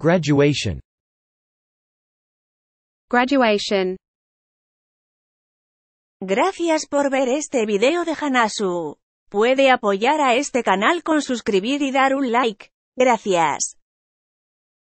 Graduation. Graduation. Gracias por ver este video de Hanasu. Puede apoyar a este canal con suscribir y dar un like. Gracias.